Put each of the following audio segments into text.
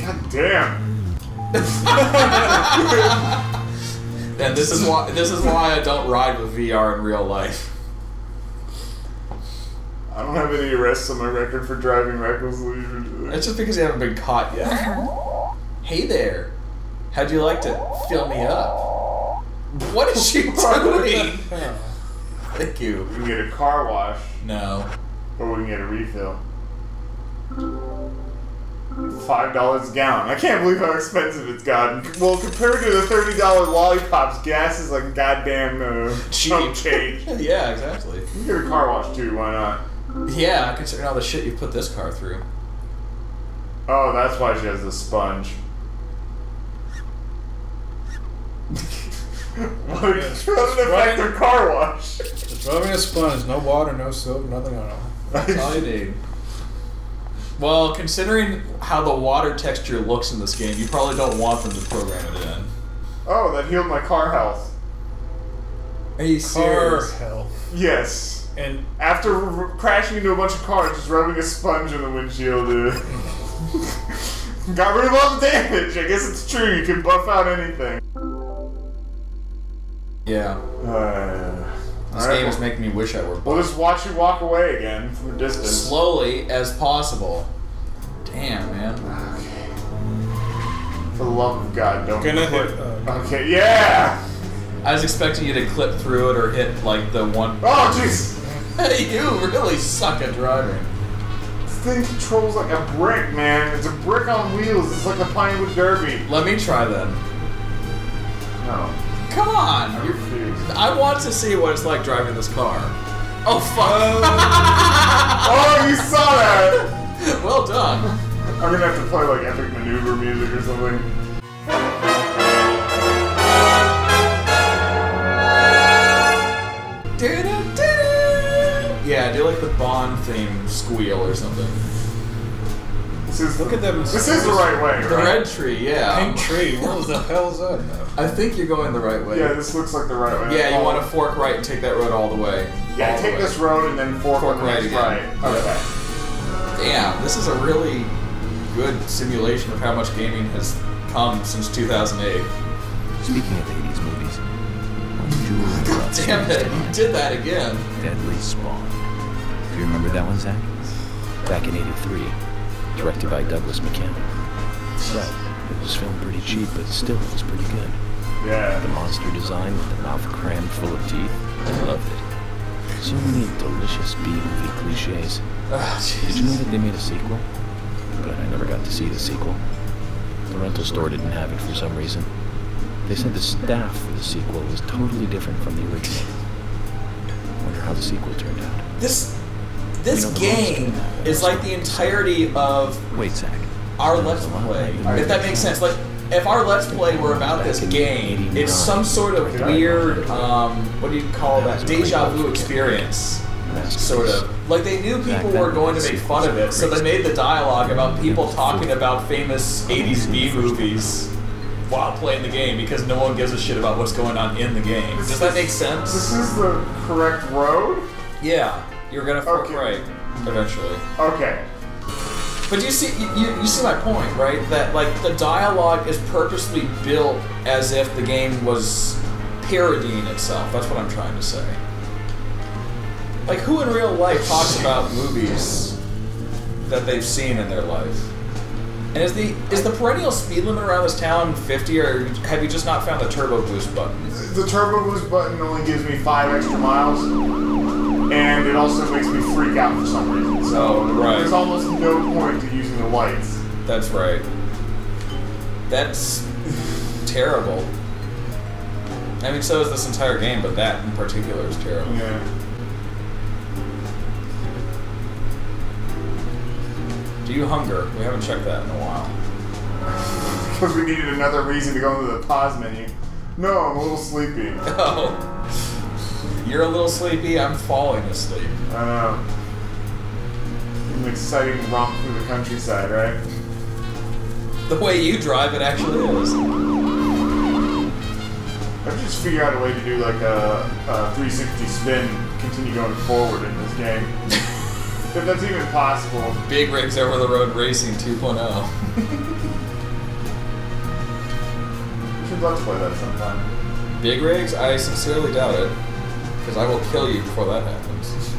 God damn. And this is why this is why I don't ride with VR in real life. I don't have any arrests on my record for driving recklessly. It's just because you haven't been caught yet. hey there. How'd you like to fill me up? What is she doing? Thank you. We can get a car wash, No. or we can get a refill. Five dollars a gallon. I can't believe how expensive it's gotten. Well, compared to the thirty dollar lollipops, gas is like goddamn uh, chump change. Yeah, exactly. can get a car wash too. Why not? Yeah, considering all the shit you put this car through. Oh, that's why she has the sponge. what doesn't affect running- her car wash. Just rubbing a sponge, no water, no soap, nothing on it. That's all you need. Well, considering how the water texture looks in this game, you probably don't want them to program it in. Oh, that healed my car health. Are you Car hell. Yes. And After r- r- crashing into a bunch of cars, just rubbing a sponge on the windshield. Uh, got rid of all the damage. I guess it's true. You can buff out anything. Yeah. Uh, This alright, game is making me wish I were we'll just watch you walk away again from a distance. slowly as possible. Damn, man. For the love of God, don't Gonna quit. hit, uh, okay, yeah! I was expecting you to clip through it or hit like the one. Oh, jeez! Hey, you really suck at driving. This thing controls like a brick, man. It's a brick on wheels. It's like the Pinewood Derby. Let me try then. No. Come on. I You're, refuse. I want to see what it's like driving this car. Oh fuck! Oh, oh you saw that! well done. I'm gonna have to play like epic maneuver music or something. Yeah, do like the Bond theme squeal or something. This is Look at them. This is the right way, The right? red tree, yeah. pink tree. What the hell is that? I think you're going the right way. Yeah, this looks like the right way. Yeah, you want to fork right and take that road all the way. Yeah, All take way. this road and then fork, Fork right next again. right. Okay. Damn, this is a really good simulation of how much gaming has come since 2008. Speaking of 80s movies, one jewel of love Damn it, you did that again. Deadly Spawn. Do you remember that one, Zach? Back in 83, directed by Douglas McKeown. Right. It was filmed pretty cheap, but still it was pretty good. Yeah. The monster design with the mouth crammed full of teeth, I loved it. So many delicious B-movie cliches. Ah, Did you know that they made a sequel? But I never got to see the sequel. The rental store didn't have it for some reason. They said the staff for the sequel was totally different from the original. I Wonder how the sequel turned out. This this You know, game is like the entirety of Wait, Zach. our Let's Play. If that makes sense. Like, if our Let's Play were about this game, it's some sort of weird, um, what do you call that? Deja vu experience. Sort of. Like, they knew people were going to make fun of it, so they made the dialogue about people talking about famous 80s B movies while playing the game because no one gives a shit about what's going on in the game. Does that make sense? This is the correct road? Yeah. You're gonna fork Okay. right eventually. Okay. But you see, you, you, you see my point, right? That like the dialogue is purposely built as if the game was parodying itself. That's what I'm trying to say. Like, who in real life talks about movies that they've seen in their life? And is the is the perennial speed limit around this town 50, or have you just not found the turbo boost button? The turbo boost button only gives me five extra miles, and it also makes me freak out for some reason. So Oh, right. there's almost no point to using the lights. That's right. That's terrible. I mean, so is this entire game, but that in particular is terrible. Yeah. Do you hunger? We haven't checked that in a while. Because we needed another reason to go into the pause menu. No, I'm a little sleepy. Oh. You're a little sleepy, I'm falling asleep. I know. An exciting romp through the countryside, right? The way you drive it actually is. I just figure out a way to do like a, a 360 spin, continue going forward in this game. if that's even possible. Big rigs over the road racing oh. 2.0. should let's play that sometime. Big rigs? I sincerely doubt it. Because I will kill you before that happens.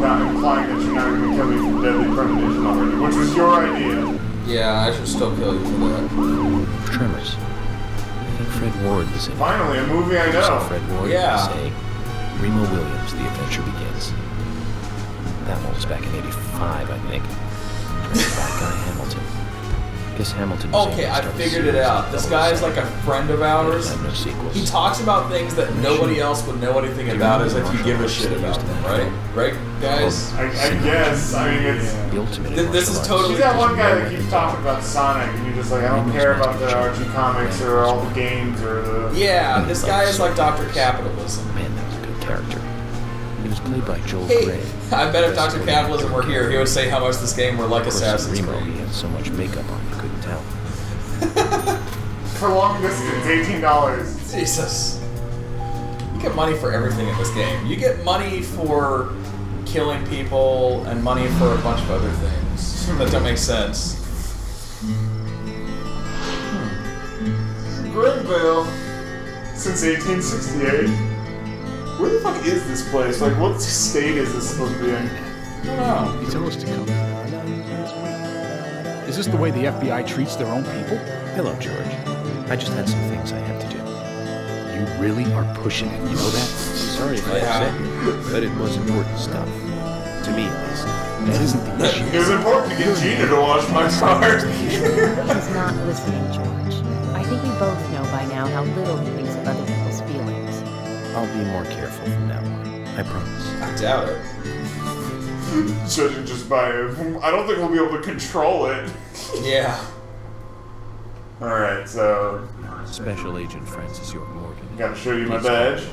Not implying that you're not going to kill me from deadly premonition already, which was your idea. Yeah, I should still kill you for that. Tremors. I think Fred Ward was in it. Finally, a movie I You saw know. Fred Ward Yeah. say, Remo Williams, The Adventure Begins. That one was back in 85, I think. Directed by Guy Hamilton. Guess Hamilton Okay, I figured it out. This guy is like a friend of ours. Had no sequels. He talks about things that nobody else would know anything about as if you give a shit about them, right? Right, guys? I, I guess. I mean, it's. The ultimate Th- this is totally- He's that one guy that keeps talking about Sonic, and you're just like, I don't care about the Archie comics or all the games or the. Yeah, this guy is like Dr. Capitalism. Man, that was a good character. He was played by Joel Hey, Grey. I bet if Dr. Capitalism were here, he would say how much this game were like Of course, Assassin's Remo, Creed. he had so much makeup on, you couldn't tell. For long distance, eighteen dollars. Jesus. You get money for everything in this game. You get money for killing people and money for a bunch of other things that don't make sense. Hmm. Greenvale. Since 1868. Where the fuck is this place? Like, what state is this supposed to be in? I don't know. You tell us to come. Is this the way the FBI treats their own people? Hello, George. I just had some things I had to do. You really are pushing it, you know that? Sorry if I upset you, but it was important stuff. To me, at least. That isn't the issue. It was important to get Gina to wash my car. He's not listening, George. I think we both know by now how little he thinks of other people's feelings. I'll be more careful from now on. I promise. I doubt it. Judging just by I don't think we'll be able to control it. Yeah. Alright, so. Special Agent Francis York Morgan. Gotta show you my badge.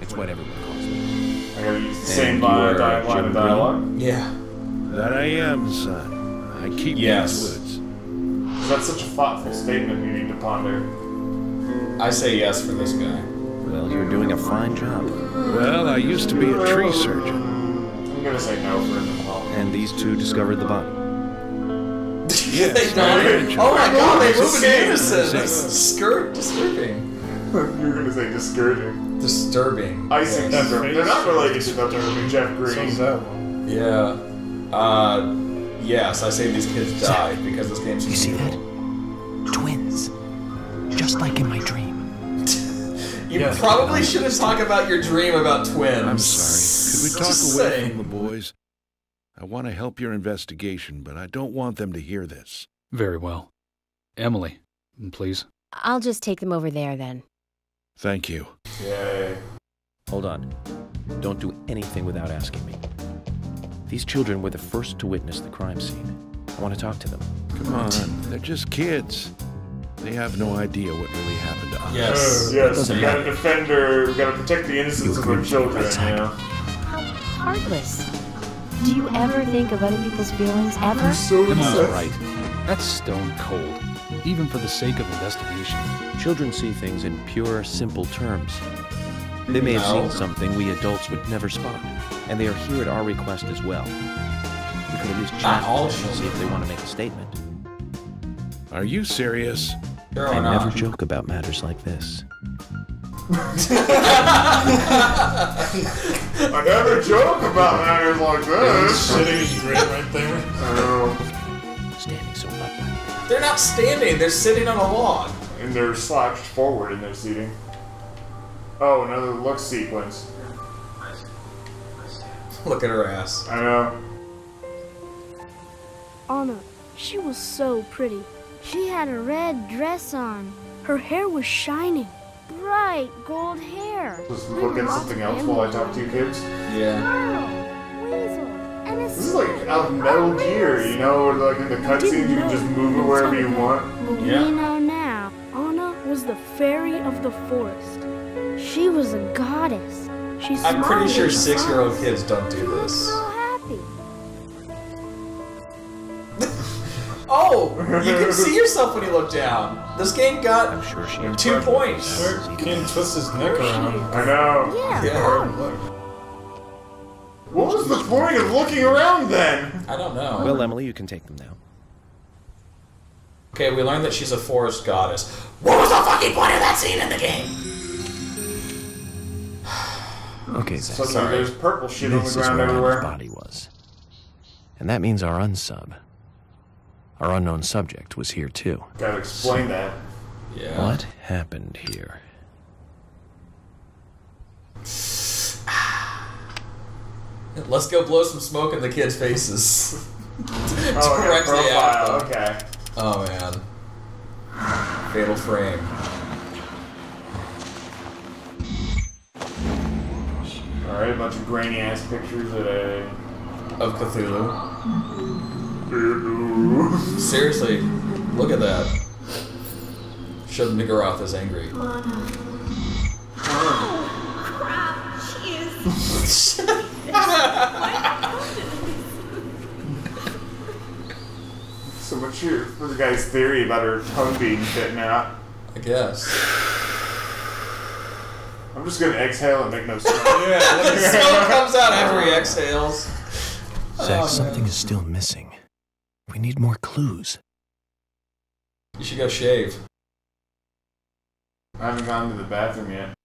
It's what everyone calls me. I gotta use the same And line, you're, di- line of dialogue. Yeah. That I am, son. I keep Yes. these woods. That's such a thoughtful statement you need to ponder. I say yes for this guy. Well, you're doing a fine job. Well, I used to be a tree surgeon. I'm gonna say no for him as. And these two discovered the body. They don't. Oh my god, they move in Escape. unison. That's skirt disturbing. You're gonna say discouraging. Disturbing. Icing Yes. syndrome. They're not related to the term Jeff Green. that one. Yeah. Uh, yes, I say these kids died because this game's You see that? Twins. Just like in my dream. You Yes. probably shouldn't talk about your dream about twins. I'm sorry. Could we talk Just away saying. from the boys? I want to help your investigation, but I don't want them to hear this. Very well. Emily, please. I'll just take them over there then. Thank you. Yay. Hold on. Don't do anything without asking me. These children were the first to witness the crime scene. I want to talk to them. Come on, they're just kids. They have no idea what really happened to us. Yes. Uh, yes, doesn't we gotta matter. defend her, we gotta protect the innocence of our children, Let's you know? How heartless. Do you ever think of other people's feelings ever? So Emily's right. That's stone cold, even for the sake of investigation. Children see things in pure, simple terms. They may have No. seen something we adults would never spot, and they are here at our request as well. We could at least chat all with them and see if they want to make a statement. Are you serious? Sure I never joke about matters like this. I never joke about matters like this. Sitting is great right there. Oh, Standing so upright. They're not standing, they're sitting on a log. and they're slouched forward in their seating. Oh, another look sequence. Look at her ass. I know. Anna, she was so pretty. She had a red dress on. Her hair was shining. Bright gold hair. Just look at something else while I talk to you kids. Yeah. Weasel, This is like out of Metal Gear, you know, where like in the cutscenes you can just move it wherever you want. Yeah. we know now, Anna was the fairy of the forest. She was a goddess. She I'm pretty sure six year old kids don't do She was this. You can see yourself when you look down. This game got I'm sure she has two points. Where can twist his neck around? I know. Yeah, Yeah. hard. Look. What was the point of looking around then? I don't know. Well, Emily, you can take them now. Okay, we learned that she's a forest goddess. What was the fucking point of that scene in the game? Okay, So Zach. sorry, there's purple shit on the This is where Anna's everywhere. body was. And that means our unsub, our unknown subject, was here too. Gotta explain that. Yeah. What happened here? Let's go blow some smoke in the kids' faces. Oh, okay, Directly profile. at them. Okay. Oh man. Fatal frame. Alright, a bunch of grainy ass pictures of a. Of Cthulhu. Seriously, look at that. Shub-Niggurath is angry. So what's your what's the guy's theory about her tongue being bitten out? I guess. I'm just gonna exhale and make no sound. Yeah, the smoke comes out after he exhales. Zach, Oh, something is still missing. We need more clues. You should go shave. I haven't gone to the bathroom yet.